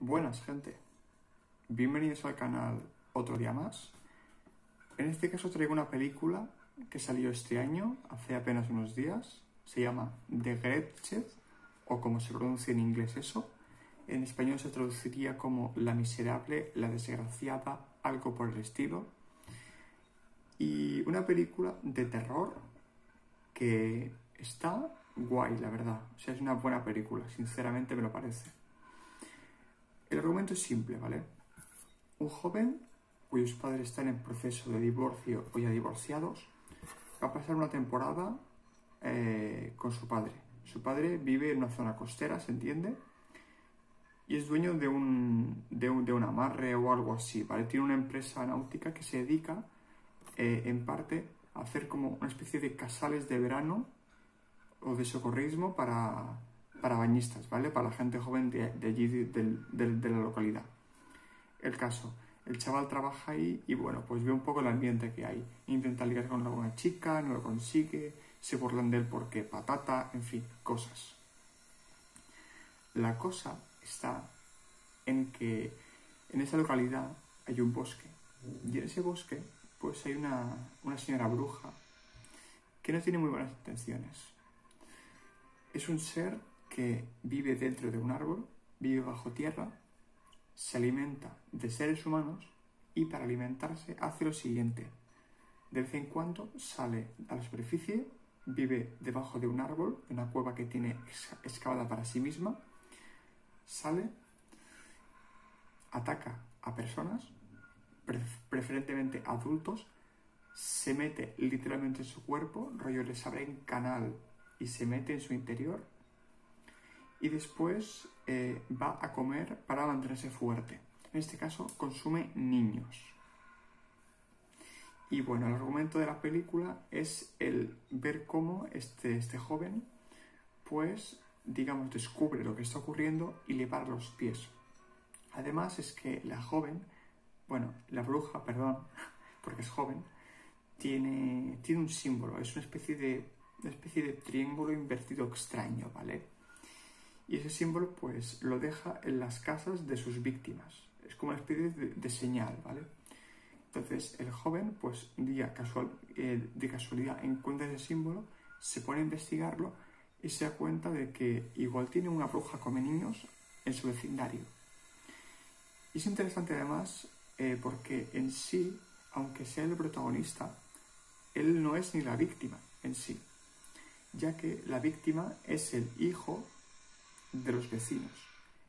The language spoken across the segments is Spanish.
Buenas gente, bienvenidos al canal otro día más. En este caso traigo una película que salió este año, hace apenas unos días. Se llama The Gretchen, o como se pronuncia en inglés eso. En español se traduciría como La miserable, la desgraciada, algo por el estilo. Y una película de terror que está guay, la verdad. O sea, es una buena película, sinceramente me lo parece. El argumento es simple, ¿vale? Un joven cuyos padres están en proceso de divorcio o ya divorciados va a pasar una temporada eh, con su padre. Su padre vive en una zona costera, ¿se entiende? Y es dueño de un, de un, de un amarre o algo así, ¿vale? Tiene una empresa náutica que se dedica eh, en parte a hacer como una especie de casales de verano o de socorrismo para, para bañistas, ¿vale? Para la gente joven de, allí, de, la localidad. El caso, el chaval trabaja ahí y bueno, pues ve un poco el ambiente que hay. Intenta ligar con alguna chica, no lo consigue, se burlan de él porque patata, en fin, cosas. La cosa está en que en esa localidad hay un bosque y en ese bosque pues hay una, una señora bruja que no tiene muy buenas intenciones. Es un ser que vive dentro de un árbol, vive bajo tierra, se alimenta de seres humanos y para alimentarse hace lo siguiente. De vez en cuando sale a la superficie, vive debajo de un árbol, de una cueva que tiene excavada para sí misma, sale, ataca a personas, preferentemente adultos, se mete literalmente en su cuerpo, rollo les abre en canal y se mete en su interior y después eh, va a comer para mantenerse fuerte. En este caso consume niños. Y bueno, el argumento de la película es el ver cómo este, este joven, pues, digamos, descubre lo que está ocurriendo y le para los pies. Además es que la joven, bueno, la bruja, perdón, porque es joven, tiene, tiene un símbolo, es una especie de, una especie de triángulo invertido extraño, ¿vale? Y ese símbolo, pues, lo deja en las casas de sus víctimas. Es como una especie de, señal, ¿vale? Entonces, el joven, pues, día casual, eh, de casualidad encuentra ese símbolo, se pone a investigarlo y se da cuenta de que igual tiene una bruja come niños en su vecindario. Y es interesante además eh, porque en sí, aunque sea el protagonista, él no es ni la víctima en sí, ya que la víctima es el hijo de los vecinos.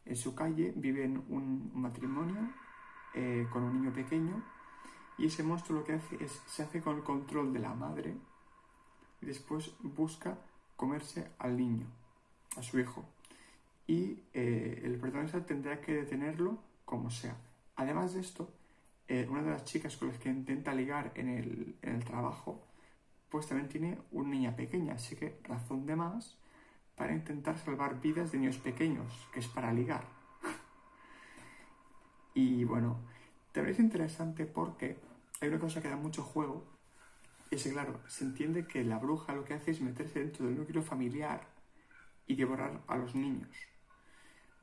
En su calle viven un matrimonio eh, con un niño pequeño y ese monstruo lo que hace es se hace con el control de la madre y después busca comerse al niño, a su hijo. Y eh, el protagonista tendrá que detenerlo como sea. Además de esto, eh, una de las chicas con las que intenta ligar en el, trabajo, pues también tiene una niña pequeña, así que razón de más para intentar salvar vidas de niños pequeños, que es para ligar. y bueno, también es interesante porque hay una cosa que da mucho juego, es que, claro, se entiende que la bruja lo que hace es meterse dentro del núcleo familiar y devorar a los niños.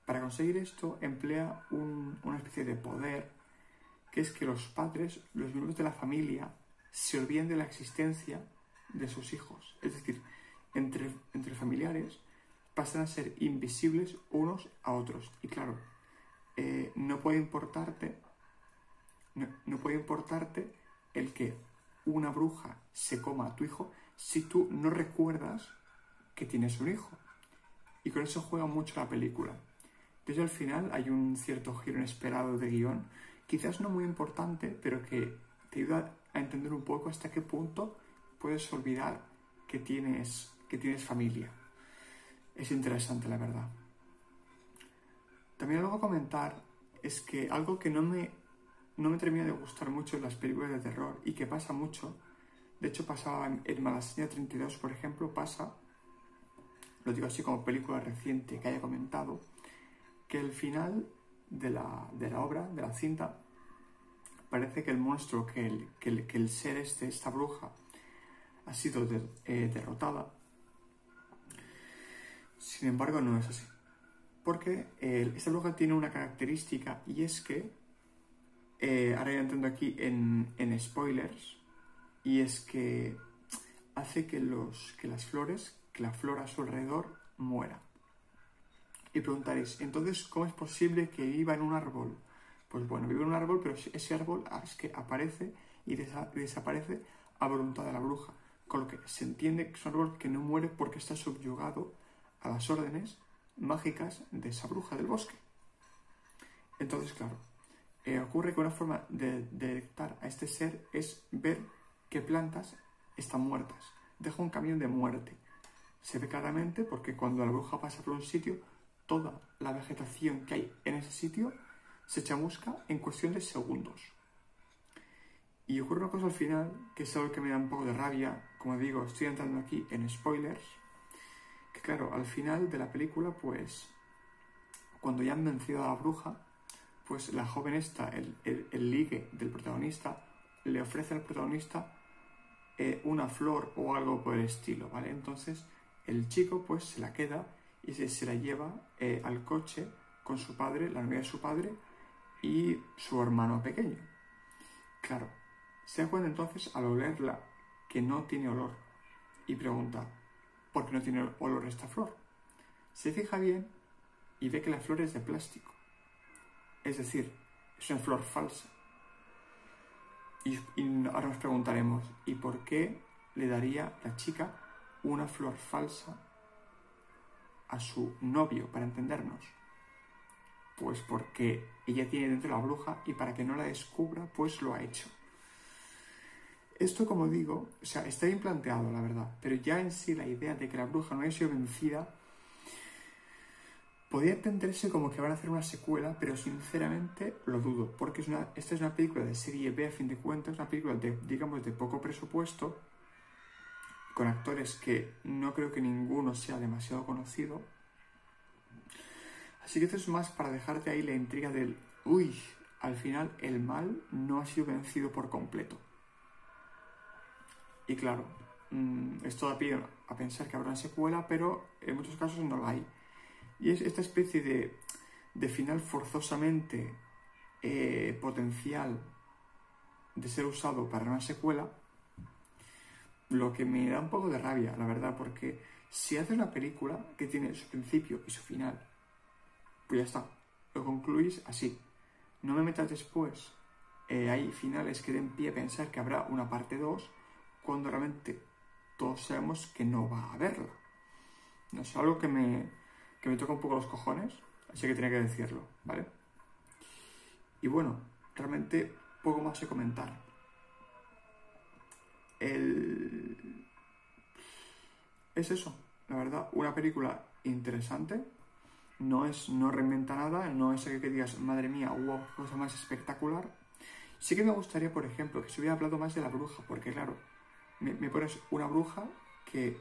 Para conseguir esto emplea un, una especie de poder, que es que los padres, los miembros de la familia, se olviden de la existencia de sus hijos. Es decir, entre, entre familiares pasan a ser invisibles unos a otros. Y claro, eh, no puede importarte, no, puede importarte el que una bruja se coma a tu hijo si tú no recuerdas que tienes un hijo. Y con eso juega mucho la película. Desde al final hay un cierto giro inesperado de guion, quizás no muy importante, pero que te ayuda a entender un poco hasta qué punto puedes olvidar que tienes, que tienes familia. Es interesante, la verdad. También algo a comentar es que algo que no me, no me termina de gustar mucho en las películas de terror y que pasa mucho, de hecho pasaba en, en Malasaña 32, por ejemplo, pasa, lo digo así como película reciente que haya comentado, que el final de la, de la obra, de la cinta, parece que el monstruo, que el, que el, que el ser este, esta bruja, ha sido eh, derrotada. Sin embargo, no es así. Porque eh, esta bruja tiene una característica y es que, eh, ahora ya entiendo aquí en, en, spoilers, y es que hace que, los, que las flores, que la flora a su alrededor muera. Y preguntaréis, entonces, ¿cómo es posible que viva en un árbol? Pues bueno, vive en un árbol, pero ese árbol es que aparece y desaparece a voluntad de la bruja. Con lo que se entiende que es un árbol que no muere porque está subyugado a las órdenes mágicas de esa bruja del bosque. Entonces, claro, eh, ocurre que una forma de, detectar a este ser es ver qué plantas están muertas. Deja un camino de muerte. Se ve claramente porque cuando la bruja pasa por un sitio, toda la vegetación que hay en ese sitio se chamusca en cuestión de segundos. Y ocurre una cosa al final, que es algo que me da un poco de rabia, como digo, estoy entrando aquí en spoilers, claro, al final de la película, pues, cuando ya han vencido a la bruja, pues la joven esta, el, el, ligue del protagonista, le ofrece al protagonista eh, una flor o algo por el estilo, ¿vale? Entonces el chico pues se la queda y se, se la lleva eh, al coche con su padre, la novia de su padre y su hermano pequeño. Claro, se da cuenta entonces al olerla que no tiene olor y pregunta, ¿por qué no tiene olor esta flor? Se fija bien y ve que la flor es de plástico. Es decir, es una flor falsa. Y, ahora nos preguntaremos, ¿y por qué le daría la chica una flor falsa a su novio, para entendernos? Pues porque ella tiene dentro la bruja y para que no la descubra, pues lo ha hecho. Esto, como digo, o sea, está bien planteado, la verdad, pero ya en sí la idea de que la bruja no haya sido vencida podría entenderse como que van a hacer una secuela, pero sinceramente lo dudo, porque es una, esta es una película de serie B a fin de cuentas, una película de, digamos, de poco presupuesto, con actores que no creo que ninguno sea demasiado conocido. Así que esto es más para dejarte ahí la intriga del, uy, al final el mal no ha sido vencido por completo. Y claro, mm, esto da pie a pensar que habrá una secuela, pero en muchos casos no la hay. Y es esta especie de, final forzosamente eh, potencial de ser usado para una secuela, lo que me da un poco de rabia, la verdad, porque si haces una película que tiene su principio y su final, pues ya está, lo concluís así. No me metas después, eh, hay finales que den pie a pensar que habrá una parte 2, cuando realmente todos sabemos que no va a haberla. No es algo que me, que me toca un poco los cojones, así que tenía que decirlo, ¿vale? Y bueno, realmente poco más que comentar. El... Es eso, la verdad, una película interesante, no es, no reinventa nada, no es que digas, madre mía, wow, cosa más espectacular. Sí que me gustaría, por ejemplo, que se hubiera hablado más de la bruja, porque claro, me, pones una bruja que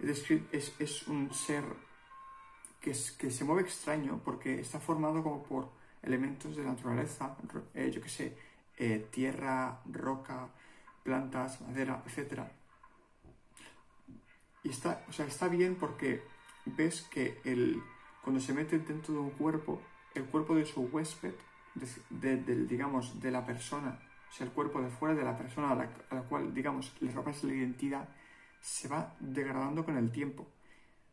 es, es, es un ser que, que, se mueve extraño porque está formado como por elementos de la naturaleza, eh, yo que sé, eh, tierra, roca, plantas, madera, etc. Y está, o sea, está bien porque ves que el, cuando se mete dentro de un cuerpo, el cuerpo de su huésped, digamos, de la persona o sea, el cuerpo de fuera de la persona a la, cual, digamos, le robas la identidad, se va degradando con el tiempo.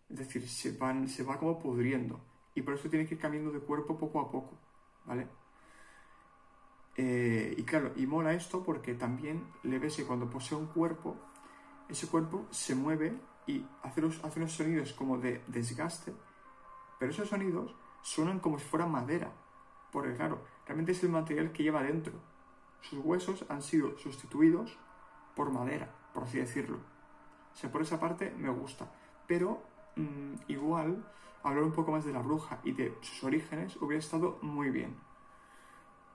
Es decir, se, van, se va como pudriendo. Y por eso tiene que ir cambiando de cuerpo poco a poco, ¿vale? Eh, y claro, y mola esto porque también le ves que cuando posee un cuerpo, ese cuerpo se mueve y hace, hace unos sonidos como de desgaste, pero esos sonidos suenan como si fuera madera, porque claro, realmente es el material que lleva dentro sus huesos han sido sustituidos por madera, por así decirlo. O sea, por esa parte me gusta. Pero mm, igual hablar un poco más de la bruja y de sus orígenes hubiera estado muy bien.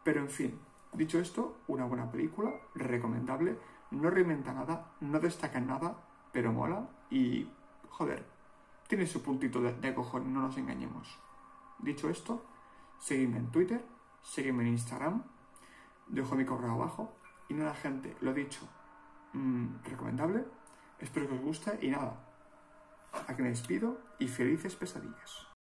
Pero en fin, dicho esto, una buena película, recomendable, no reinventa nada, no destaca nada, pero mola y, joder, tiene su puntito de, de cojón, no nos engañemos. Dicho esto, seguidme en Twitter, seguidme en Instagram, dejo mi correo abajo. Y nada, gente, lo dicho, mm, recomendable. Espero que os guste y nada, aquí me despido y felices pesadillas.